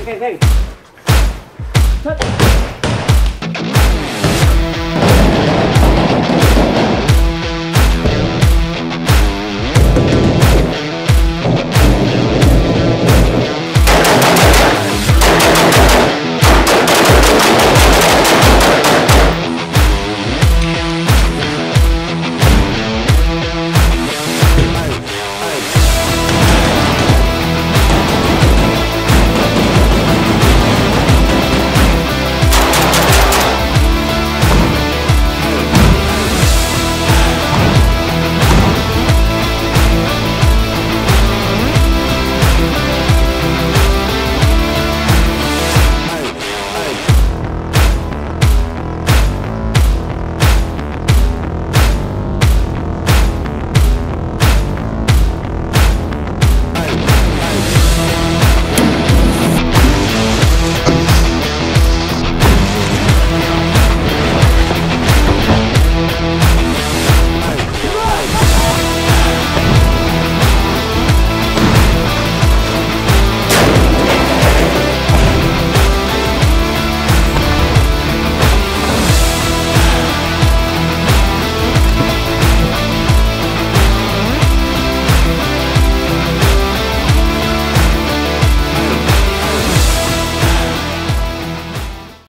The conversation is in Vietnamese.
Keng, keng, keng. Set.